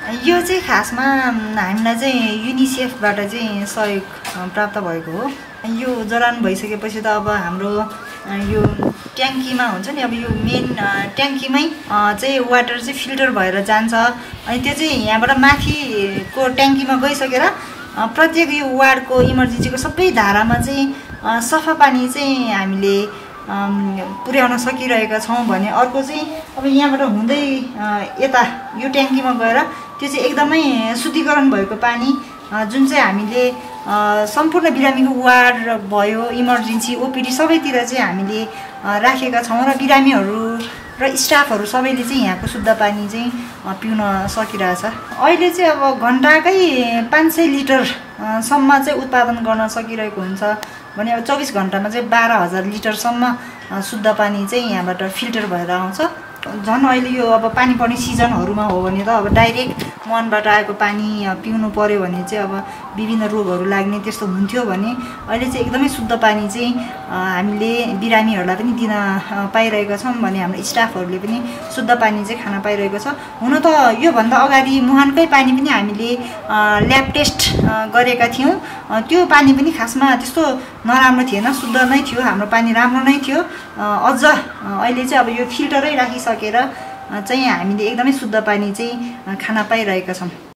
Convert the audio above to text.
यो चाहिँ खासमा हामीलाई चाहिँ युनिसेफबाट चाहिँ सहयोग प्राप्त भएको हो। यो जडान भइसकेपछि त अब हाम्रो यो ट्याङ्कीमा हुन्छ नि अब यो मेन ट्याङ्कीमै चाहिँ वाटर चाहिँ फिल्टर भएर जान्छ। अनि त्यो चाहिँ यहाँबाट माथिको ट्याङ्कीमा गइसकेर प्रत्येक यो वार्डको इमर्जेन्सीको सबै धारामा चाहिँ सफा पानी चाहिँ हामीले पुर्याउन सकिरहेका छौँ भने अर्को चाहिँ अब यहाँबाट हुँदै यता यो ट्याङ्कीमा गएर त्यो चाहिँ एकदमै शुद्धिकरण भएको पानी जुन चाहिँ हामीले सम्पूर्ण बिरामीको वार्ड भयो इमर्जेन्सी ओपिडी सबैतिर चाहिँ हामीले राखेका छौँ र बिरामीहरू र स्टाफहरू सबैले चाहिँ यहाँको शुद्ध पानी चाहिँ पिउन सकिरहेछ। अहिले चाहिँ अब घन्टाकै पाँच सय लिटरसम्म चाहिँ उत्पादन गर्न सकिरहेको हुन्छ भने अब चौबिस घन्टामा चाहिँ बाह्र हजार लिटरसम्म शुद्ध पानी चाहिँ यहाँबाट फिल्टर भएर आउँछ। झन् अहिले यो अब पानी पर्ने सिजनहरूमा हो भने त अब डाइरेक्ट मनबाट आएको पानी पिउनु पऱ्यो भने चाहिँ अब विभिन्न रोगहरू लाग्ने त्यस्तो हुन्थ्यो भने अहिले चाहिँ एकदमै शुद्ध पानी चाहिँ हामीले बिरामीहरूलाई पनि दिन पाइरहेका छौँ भने हाम्रो स्टाफहरूले पनि शुद्ध पानी चाहिँ खान पाइरहेको छ। हुन त योभन्दा अगाडि मुहानकै पानी पनि हामीले ल्याब टेस्ट गरेका थियौँ। त्यो पानी पनि खासमा त्यस्तो नराम्रो थिएन शुद्ध नै थियो हाम्रो पानी राम्रो नै थियो। अझ अहिले चाहिँ अब यो फिल्टरै राखिसकेर चाहिँ हामीले एकदमै शुद्ध पानी चाहिँ खान पाइरहेका छौँ।